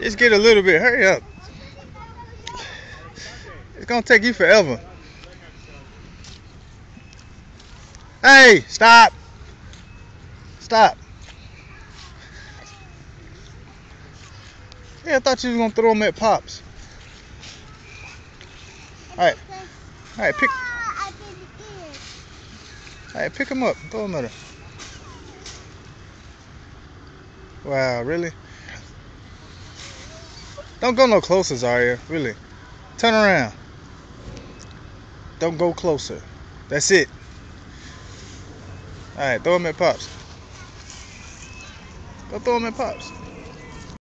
Just get a little bit. Hurry up. It's gonna take you forever. Hey, stop. Stop. Yeah, I thought you was gonna throw them at Pops. Alright. Alright, pick Alright, pick them up. Throw them at her. Wow, really? Don't go no closer, Zaria. Really. Turn around. Don't go closer. That's it. Alright, throw them at Pops. Go throw them at Pops.